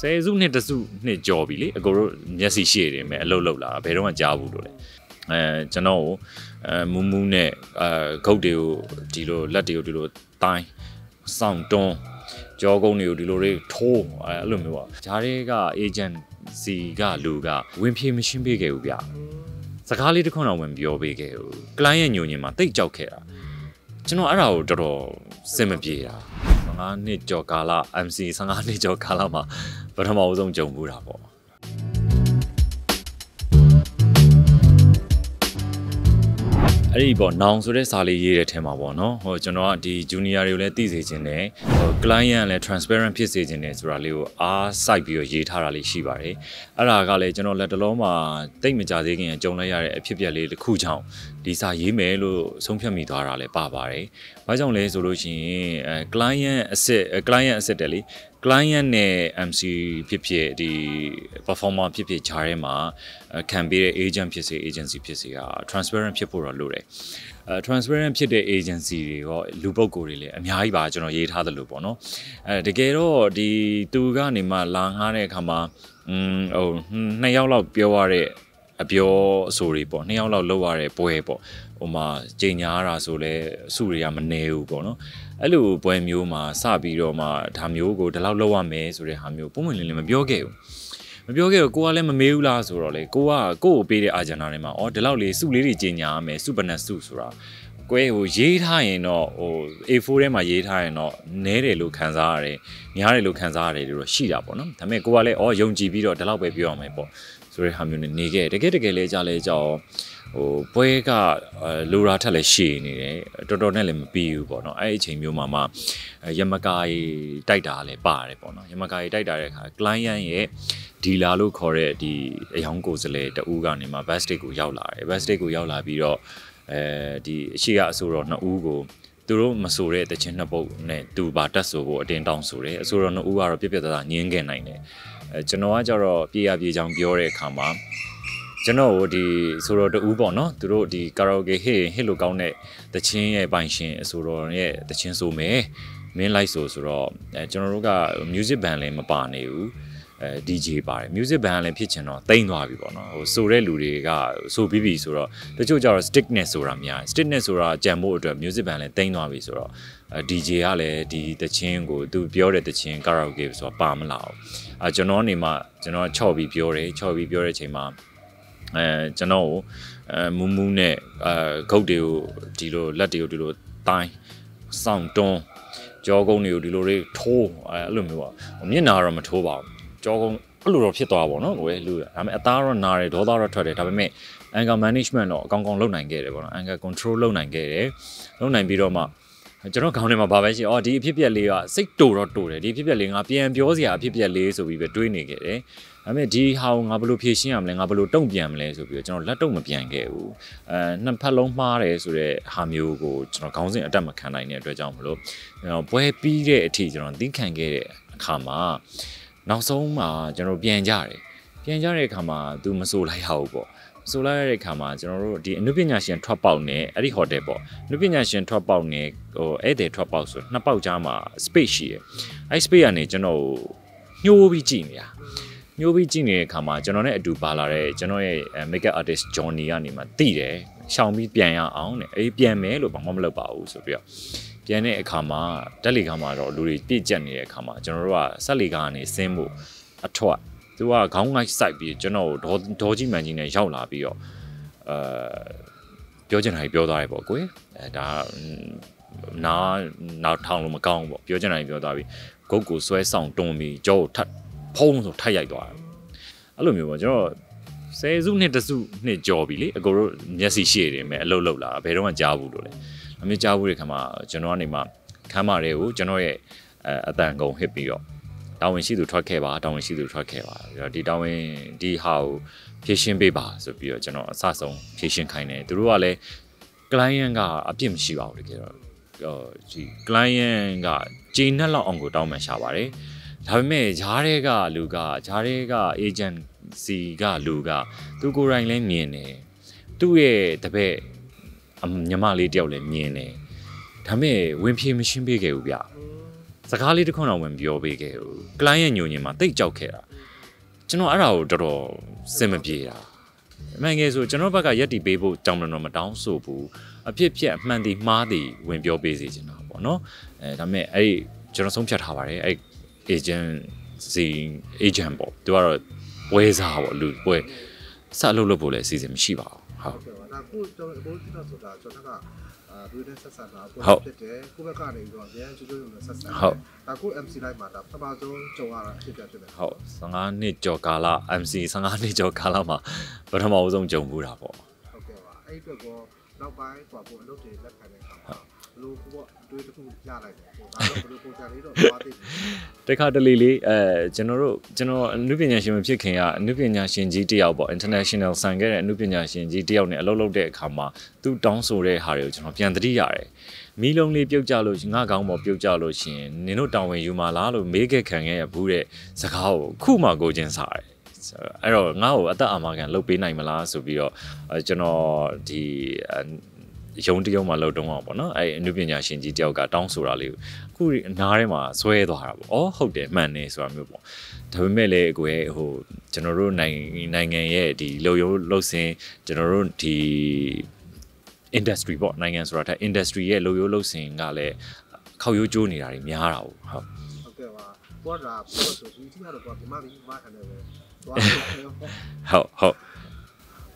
ဆယ်စုနှစ်တစုနှစ်ကြော်ပြီလေအကိုတို့မျက်စိရှေ့တယ်မယ်အလုပ်လုပ်လာတာဘယ်တော့မှကြားဘူးလို့လေအဲကျွန်တော်ကိုအဲမူးမူးနဲ့အဲဂုတ်တွေကိုဒီလိုလက်တွေကိုဒီလိုတိုင်းစောင့်တွန်းကြောကုန်းတွေကိုဒီလိုတွေထိုးအဲအဲ့လိုမျိုးပါဂျားတွေက agent စီကလူကဝင်ပြေမရှင်းပေးခဲ့ဘူးဗျစကားလေးတစ်ခွန်းတော့ဝင်ပြောပေးခဲ့ဘူး client ညိုညင်မှာတိတ်ကြောက်ခဲ့တာကျွန်တော်အဲ့ဒါကိုတော်တော်စင်မပြေတာ 15နှစ်ကျော်ကာလ MC 15နှစ်ကျော်ကာလမှာပထမအဆုံးကြုံမှုတာပေါ့ အဲ့ဒီပေါ့နောင်ဆိုတဲ့စာလေးရေးတဲ့ထဲမှာပေါ့နော်ဟိုကျွန်တော်ကဒီ junior တွေကိုလည်းသိစေခြင်းနဲ့ဟို client လည်း transparent ဖြစ်စေခြင်းနဲ့ဆိုတာလေးကိုအားစိုက်ပြီးတော့ရေးထားတာလေးရှိပါတယ်အဲ့ဒါကလည်းကျွန်တော်လက်တလုံးမှာတိတ်မကြသေးခင်ကြုံလိုက်ရတဲ့အဖြစ်အပျက်လေးတစ်ခုကြောင့်ဒီစာရေးမယ်လို့ဆုံးဖြတ်မိသွားတာလည်းပါပါတယ်ဘာကြောင့်လဲဆိုလို့ရှိရင်အဲ client asset client asset တယ်လေ client နဲ့ MC ဖြစ်ဖြစ်ဒီ performer ဖြစ်ဖြစ်ဂျားထဲမှာခံပေးတဲ့ agent ဖြစ်စေ agency ဖြစ်စေက transparent ဖြစ်ဖို့တော့လိုတယ်အဲ transparent ဖြစ်တဲ့ agency တွေရောလူပုဂ္ဂိုလ်တွေလည်းအများကြီးပါကျွန်တော်ရေးထားသလိုပေါ့နော်အဲတကယ်တော့ဒီသူကနေမှလာငားတဲ့အခါမှာอืมဟိုနှစ်ယောက်လောက်ပြောရတဲ့ အပြောအဆိုတွေပေါ့နှစ်ယောက်လောက်လောက်ရတဲ့ပွဲပေါ့ဟိုမှာကြင်ညာတာဆိုလဲအစုတွေကမနေဘူးပေါ့နော်အဲ့လိုပွဲမျိုးမှာစပြီးတော့မှဒါမျိုးကိုဒီလောက်လောက်ရမယ်ဆိုတဲ့ဟာမျိုးပုံမှန်လင်းလင်းမပြောခဲ့ဘူးမပြောခဲ့တော့ကိုကလည်းမမေးဘူးလားဆိုတော့လေကိုကကိုကိုပေးတဲ့အာဂျန်နာတွေမှာအော်ဒီလောက်လေးစုလေးတွေကြင်ညာရမယ်စုပနတ်စုဆိုတာ ကွဲဟိုရေးထားရင်တော့ဟို A4 ထဲမှာရေးထားရင်တော့နဲတယ်လို့ခံစားရတယ်များတယ်လို့ခံစားရတယ်လို့ရှိတာပေါ့နော်ဒါပေမဲ့ကိုကလည်းအော်ယုံကြည်ပြီးတော့ဒီလောက်ပဲပြောရမယ်ပေါ့ဆိုတဲ့ဟာမျိုးနဲ့နေခဲ့တကယ်တကယ်လေးကြားလဲကြောက်ဟိုပွဲကလိုရာထက်လည်းရှည်နေတယ်တော်တော်နဲ့လည်းမပြီးဘူးပေါ့နော်အဲ့ဒီအချိန်မျိုးမှာမှရမကာရီတိုက်တာလည်းပါတယ်ပေါ့နော်ရမကာရီတိုက်တာတဲ့အခါ client ရဲ့ဒီလာလို့ခေါ်တဲ့ဒီအယောင်ကိုယ်စားလှယ်တဦးကနေမှ backstage ကိုရောက်လာတယ် backstage ကိုရောက်လာပြီးတော့ အဲဒီအရှိကအဆိုတော်နှစ်ဦးကိုသူတို့မဆိုတဲ့တခြင်းနှစ်ပုတ်နဲ့သူပါတက်ဆိုဖို့အတင်းတောင်းဆိုတယ်အဆိုတော်နှစ်ဦးကတော့ပြပြတသားညင်းခဲ့နိုင်တယ်အဲကျွန်တော်ကကြတော့ပြေရပြေချောင်းပြောတဲ့အခါမှာကျွန်တော်တို့ဒီဆိုတော့တူပေါ့နော်သူတို့ဒီကာရာโอเกဟစ်ဟစ်လို့ကောင်းတဲ့တချင်းရဲ့ပိုင်ရှင်အဆိုတော်ရဲ့တချင်းဆိုမယ်မင်းလိုက်ဆိုဆိုတော့အဲကျွန်တော်တို့က music band လည်းမပါနေဘူး အဲ DJ ပါတယ် music band လည်းဖြစ်ချင်တော့တိမ့်သွားပြီပေါ့နော်ဟိုဆိုတဲ့လူတွေကဆိုပြီးပြီဆိုတော့တချို့ကျတော့ stickness ဆိုတာများ stickness ဆိုတာကြံဖို့အတွက် music band လည်းတိမ့်သွားပြီဆိုတော့အဲ DJ ကလည်းဒီတချင်းကိုသူပြောတဲ့တချင်း karaoke ဆိုတာပါမလာဘူးအဲကျွန်တော်နေမှာကျွန်တော်ချော့ပြီးပြောတယ်ချော့ပြီးပြောတဲ့အချိန်မှာအဲကျွန်တော်ကိုအဲမူးမူးနဲ့အဲဂုတ်တွေကိုဒီလိုလက်တွေကိုဒီလိုတိုင်းစောင့်တွန်းကြောကုန်းတွေကိုဒီလိုတွေထိုးအဲအဲ့လိုမျိုးပါမျက်နာတော့မထိုးပါဘူး ကြောကုန်းအဲ့လိုတော့ဖြစ်သွားပါတော့ကိုယ်လူဒါပေမဲ့အသားတော့နာတယ်ဒေါသတော့ထွက်တယ်ဒါပေမဲ့ anger management တော့အကောင်ကောင်လုပ်နိုင်ခဲ့တယ်ပေါ့နော် anger control လုပ်နိုင်ခဲ့တယ်လုပ်နိုင်ပြီးတော့မှကျွန်တော်ခေါင်းထဲမှာဘာပဲရှိအော်ဒီအဖြစ်ပြက်လေးကစိတ်တူတော့တူတယ်ဒီအဖြစ်ပြက်လေးငါပြန်ပြောစရာအဖြစ်ပြက်လေးဆိုပြီးပဲတွေးနေခဲ့တယ်ဒါပေမဲ့ဒီဟာကိုငါဘယ်လိုဖြေရှင်းရမလဲငါဘယ်လိုတုံ့ပြန်မလဲဆိုပြီးတော့ကျွန်တော်လက်တုံ့မပြန်ခဲ့ဘူးအဲနှစ်ဖက်လုံးမှားတယ်ဆိုတဲ့ဟာမျိုးကိုကျွန်တော်ခေါင်းစဉ်အတက်မခံနိုင်တဲ့အတွက်ကြောင့်မလို့ကျွန်တော်ပွဲပြီးတဲ့အထိကျွန်တော်သိခံခဲ့တဲ့အခါမှာ နောက်ဆုံးမှာကျွန်တော်ပြန်ကြတယ်ပြန်ကြတဲ့အခါမှာသူမဆိုလိုက်ရဘူးပေါ့ဆိုလိုက်ရတဲ့ခါမှာကျွန်တော်တို့ဒီအနုပညာရှင်ထွက်ပေါက်နဲ့အဲ့ဒီဟိုတယ်ပေါ့အနုပညာရှင်ထွက်ပေါက်နဲ့ဟိုဧည့်သည်ထွက်ပေါက်ဆိုနှစ်ပေါက်ကြားမှာ space ရှိတယ်အဲ့ space ကနေကျွန်တော်ညှိုးပြီးကြည့်နေတာညှိုးပြီးကြည့်နေတဲ့အခါမှာကျွန်တော်နဲ့အတူပါလာတဲ့ကျွန်တော်ရဲ့ makeup artist Johnny ကနေမှတိတယ်ရှောင်ပြီးပြန်ရအောင်တဲ့အေးပြန်မယ်လို့ဘာမှမလုပ်ပါဘူးဆိုပြီးတော့ ပြန်တဲ့အခါမှာတက်လီကားမှာတော့လူတွေပြည့်ကျက်နေတဲ့အခါမှာကျွန်တော်တို့ကဆက်လီကားကနေဆင်းဖို့အထွတ်သူကခေါင်းငိုက်စိုက်ပြီးကျွန်တော်ဒေါ်ဒေါ်ကြီးမန်ကြီးနဲ့ရောက်လာပြီးတော့အဲပြောချင်တာကြီးပြောသွားတယ်ပေါ့ကွယ်အဲဒါနာနောက်ထောင်လို့မကောင်းဘူးပေါ့ပြောချင်တာကြီးပြောသွားပြီးဂုတ်ကိုဆွဲဆောင်တွန်းပြီးကြောကိုထပ်ဖုံးဆိုထပ်ရိုက်သွားတယ်အဲ့လိုမျိုးပေါ့ကျွန်တော်ဆယ်စုနှစ်တစုနှစ်ကြော်ပြီလေအကိုတို့မျက်စိရှေ့တယ်မယ်အလုတ်လုတ်လာဘယ်တော့မှကြားဘူးလို့လေ အမေကြားဘူးတဲ့ခါမှာကျွန်တော်ကနေမှခမ်းမတွေကိုကျွန်တော်ရဲ့အတန်ကုန်ဟစ်ပြီးတော့တာဝန်ရှိသူထွက်ခဲ့ပါတာဝန်ရှိသူထွက်ခဲ့ပါပြီးတော့ဒီတာဝန်ဒီဟာကိုဖြည့်ရှင်းပေးပါဆိုပြီးတော့ကျွန်တော်အစဆုံးဖြည့်ရှင်းခိုင်းတယ်သူတို့ကလည်း client ကအပြစ်မရှိပါဘူးတကယ်တော့ဒီ client ကဂျင်းနဲ့လောက်အောင်ကိုတောင်းမှရှာပါတယ်ဒါပေမဲ့ဂျားတွေကလူကဂျားတွေက agent စီကလူကသူကိုယ်တိုင်လည်းမြင်တယ်သူ့ရဲ့တပည့် ညီမလေးတယောက်လည်းမြင်တယ်ဒါပေမဲ့ဝင်ဖြေမရှင်းပေးခဲ့ဘူးဗျစကားလေးတစ်ခွန်းတော့ဝင်ပြောပေးခဲ့ဟို client ညိုညင်မှာတိတ်ကြောက်ခဲ့တာကျွန်တော်အဲ့ဒါကိုတော်တော်စင်မပြေတာအမှန်ငယ်ဆိုကျွန်တော်ဘက်ကရက်တီပေးဖို့တောင်းတော့မတောင်းဆိုဘူးအဖြစ်ဖြစ်အမှန်တည်မှားတည်ဝင်ပြောပေးစေချင်တာပေါ့နော်အဲဒါပေမဲ့အဲ့ဒီကျွန်တော်ဆုံးဖြတ်ထားပါတယ်အဲ့ agent စီ agent ပေါ့သူကတော့ပွဲစားပေါ့လူပွဲဆက်လုပ်လို့ဖို့လည်းအစီအစဉ်မရှိပါဘူး ဟုတ်ဟုတ်ကဲ့ပါဒါကိုကျွန်တော်ဘိုးတိတော့ဆိုတာကျွန်တော်ကအာဒီတဲ့ဆက်ဆံတာကိုဟုတ်ဖြစ်တယ်ကိုဘက်ကနေပြီးတော့အများကြီးကျွတ်ကျွတ်နဲ့ဆက်ဆံတယ်ဟုတ်ဒါကို MC လိုက်မှာဒါပထမဆုံးကြုံရတာအဖြစ်ပြဖြစ်တယ်ဟုတ်15နှစ်ကျော်ကာလ MC 15နှစ်ကျော်ကာလမှာပထမအဆုံးကြုံဘူးတာပေါ့ဟုတ်ကဲ့ပါအဲ့ဒီအတွက်ကောနောက်ပိုင်းကွာကိုအလုပ်တွေလက်ခံတဲ့အခါမှာဘလို့ကိုအ တွေးတစ်ခုရလိုက်တယ်ဟိုဒါတော့ဘလို့ပုံစံလေးတော့သွားသိတယ်တခါတလေလေးအဲကျွန်တော်တို့ကျွန်တော်အနုပညာရှင်မဖြစ်ခင်ကအနုပညာရှင်ကြီးတယောက်ပေါ့ international ဆန်ခဲ့တဲ့အနုပညာရှင်ကြီးတယောက်နဲ့အလုပ်လုပ်တဲ့အခါမှာသူတောင်းဆိုတဲ့ဟာတွေကိုကျွန်တော်ပြန်သတိရတယ်မီးလုံးလေးပြုတ်ကြလို့ငါကောင်းပေါ်ပြုတ်ကြလို့ရှင်နင်တို့တောင်းဝင်ယူမလားလို့မေးခဲ့ခံခဲ့ရဘူးတဲ့စကားကိုခုမှကိုချင်းစားတယ်အဲ့တော့ငါ့ကိုအသက်အာမခံလုပ်ပေးနိုင်မလားဆိုပြီးတော့အဲကျွန်တော်ဒီအဲ ရုံတရုံမှာလှုပ်တုံးအောင်ပေါ့နော်အဲ့အနုပညာရှင်ကြီးတယောက်ကတောင်းဆိုတာလေးကိုအခုဒီအနားထဲမှာဆွဲသွားတာပေါ့။အော်ဟုတ်တယ်မှန်တယ်ဆိုတာမျိုးပေါ့။ဒါပေမဲ့လည်းကိုယ်ရဲ့ဟိုကျွန်တော်တို့နိုင်ငံနိုင်ငံရဲ့ဒီလုံယုံလှုပ်စင်ကျွန်တော်တို့ဒီ industry ပေါ့နိုင်ငံဆိုတာထက် industry ရဲ့လုံယုံလှုပ်စင်ကလည်းခောက်ရိုးကျိုးနေတာတွေများတာပေါ့ဟုတ်ဟုတ်ကဲ့ပါဘောဒါဘောဆိုဒီတိကတော့ဒီမှာဒီမှာခံတယ်ပဲသွားတယ်ဟုတ်ဟုတ်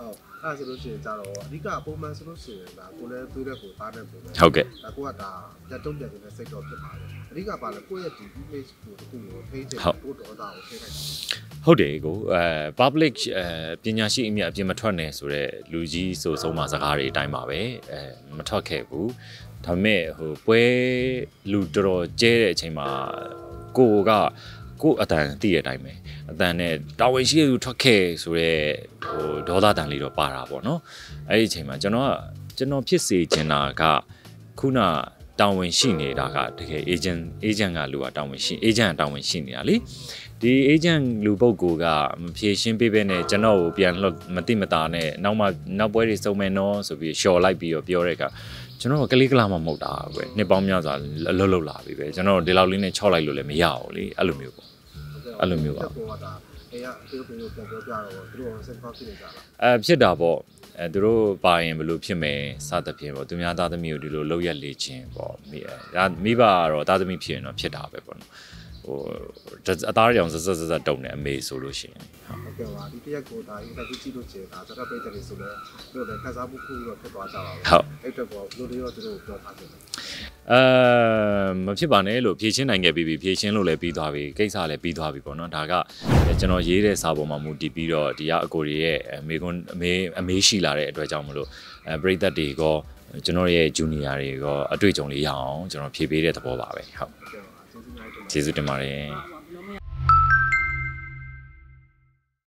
ဟုတ်ဟုတ်အဲ့ဆိုလို့ရှိရင်ကြတော့အဓိကပုံမှန်ဆိုလို့ရှိရင်ဒါကိုလည်းသွေးတဲ့ကိုသားတဲ့ကိုပဲဟုတ်ကဲ့ဒါကိုကဒါလက်တုံးပြန်နေတဲ့စိတ်တော့ဖြစ်ပါတယ်အဓိကပါလဲကိုယ့်ရဲ့ဒီ image ကိုတစ်ခုကိုထိန်းချင်ကိုဒေါသကိုထိန်းနိုင်တယ်ဟုတ်တယ်ကိုအဲ public အဲပညာရှိအမြတ်အပြင်မထွက်နဲ့ဆိုတော့လူကြီးဆိုဆုံးမစကားတွေအတိုင်းပါပဲအဲမထွက်ခဲ့ဘူးဒါပေမဲ့ဟိုပွဲလူတော်တော်ကျဲတဲ့အချိန်မှာကိုက ကိုအတန်တည့်တဲ့အတိုင်းပဲအတန်နဲ့တာဝန်ရှိတဲ့သူထွက်ခဲ့ဆိုတော့ဟိုဒေါသတန်လေးတော့ပါတာပေါ့နော်အဲ့ဒီအချိန်မှာကျွန်တော်ကကျွန်တော်ဖြစ်စေချင်တာကခုနတာဝန်ရှိနေတာကတကယ် agent agent ကလူကတာဝန်ရှိ agent ကတာဝန်ရှိနေတာလေဒီ agent လူပုဂ္ဂိုလ်ကမဖြေရှင်းပေးဘဲနဲ့ကျွန်တော်ကိုပြန်လှုပ်မတိမတာနဲ့နောက်မှနောက်ပွဲတွေစုံမယ်နော်ဆိုပြီးရှော်လိုက်ပြီးတော့ပြောတဲ့အခါကျွန်တော်ကကလေးကလာမှမဟုတ်တာပဲနှစ်ပေါင်းများစွာအလုပ်လုပ်လာပြီပဲကျွန်တော်ဒီလောက်လေးနဲ့6လိုက်လို့လည်းမရဘူးလေအဲ့လိုမျိုးပေါ့ အဲ့လိုမျိုးပါကိုကဒါအေးအတေးကိုပြန်ပြောပြတော့သူတို့စိတ်ဖောက်ဖြစ်နေကြလားအဲဖြစ်တာပေါ့အဲသူတို့ပါရင်ဘယ်လိုဖြစ်မယ်စသဖြင့်ပေါ့သူများသားသမီးကိုဒီလိုလောက်ရက်လေခြင်းပေါ့မိအဲဒါမိဘကတော့သားသမီးဖြစ်ရင်တော့ဖြစ်တာပဲပေါ့နော်ဟိုအသားရောင်ဇက်ဇက်ဇက်ဇက်တုံနေအမေဆိုလို့ရှိရင် ဟုတ်ဟုတ်ကဲ့ပါဒီတရက်ကိုဒါ interview ကြည့်လို့ချင်တာဇာတ်ပိတ်တယ်ဆိုတော့တို့လည်းခန်းစားမှုခုတော့ဖြစ်သွားကြပါဘူးဟုတ်အဲ့တော့ဘောလူတွေရောသူတို့ပြောထားတယ်အဲမဖြစ်ပါနဲ့လို့ဖြည့်ချင်းနိုင်ခဲ့ပြီးပြီဖြည့်ချင်းလို့လည်းပြီးသွားပြီကိစ္စလည်းပြီးသွားပြီပေါ့နော်ဒါကကျွန်တော်ရေးတဲ့စာပေါ်မှာမူတည်ပြီးတော့ဒီကအကိုတွေရဲ့အမေကွန်းအမေအမေရှိလာတဲ့အတွက်ကြောင့်မလို့အဲပရိသတ်တွေကောကျွန်တော်ရဲ့ junior တွေကောအတွေ့အကြုံလေးရအောင်ကျွန်တော်ဖြည့်ပေးတဲ့သဘောပါပဲဟုတ်ဟုတ်ကဲ့ပါကျေးဇူးများတင်ပါတယ်ကျေးဇူးတင်ပါတယ်